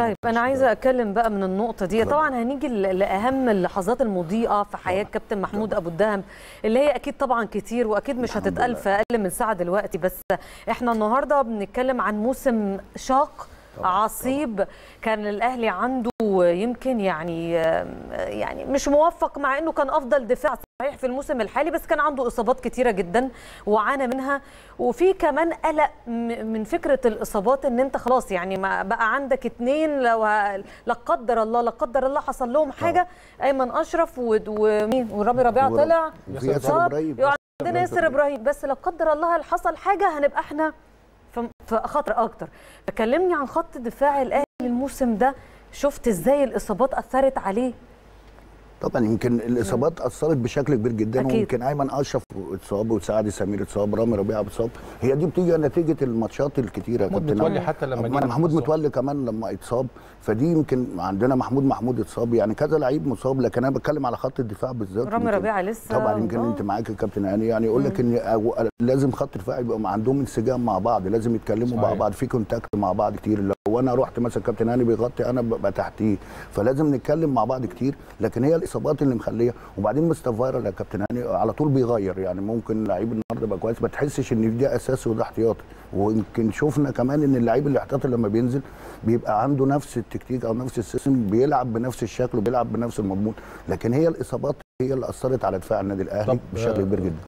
طيب أنا عايزة أتكلم بقى من النقطة دي. طبعا هنيجي لأهم اللحظات المضيئة في حياة كابتن محمود أبو الدهم اللي هي أكيد طبعا كتير وأكيد مش هتتقال. في أقل من ساعة دلوقتي بس إحنا النهارده بنتكلم عن موسم شاق عصيب كان الأهلي عنده يمكن يعني يعني مش موفق مع انه كان افضل دفاع صحيح في الموسم الحالي بس كان عنده اصابات كتيره جدا وعانى منها وفي كمان قلق من فكره الاصابات ان انت خلاص يعني ما بقى عندك اتنين لو لا قدر الله لا قدر الله حصل لهم حاجة ايمن اشرف ومين ورامي ربيعه طلع. يعني عندنا ياسر إبراهيم بس لا قدر الله هل حصل حاجة هنبقى إحنا في في خطر أكتر فكلمني عن خط دفاع الاهلي الموسم ده شفت إزاي الإصابات أثرت عليه طبعا يمكن الإصابات أثرت بشكل كبير جدا أكيد. ويمكن أيمن أشرف اتصاب وسعد سمير اتصاب رامي ربيعة اتصاب هي دي بتيجي نتيجة الماتشات الكتيرة محمود كابتن متولي. حتى لما جه محمود. متولي كمان لما اتصاب فدي يمكن عندنا محمود محمود اتصاب يعني كذا لعيب مصاب لكن أنا بتكلم على خط الدفاع بالذات رامي ربيعة لسه طبعا يمكن. أنت معاك الكابتن هاني يعني يقول لك إن لازم خط الدفاع يبقى عندهم انسجام مع بعض لازم يتكلموا مع. بعض في contact مع بعض كتير لو أنا رحت مثلا كابتن هاني بيغطي أنا ببقى تحتيه. فلازم نتكلم مع بعض كتير لكن هي الاصابات اللي مخليه وبعدين مستر فايرال يا كابتن هاني على طول بيغير. يعني ممكن لعيب النهارده يبقى كويس ما تحسش ان ده اساسي وده احتياطي. ويمكن شفنا كمان ان اللعيب الاحتياطي لما بينزل بيبقى عنده نفس التكتيك أو نفس ال system بيلعب بنفس الشكل وبيلعب بنفس المضمون. لكن هي الاصابات هي اللي أثرت على دفاع النادي الأهلي بشكل آه، كبير جدا.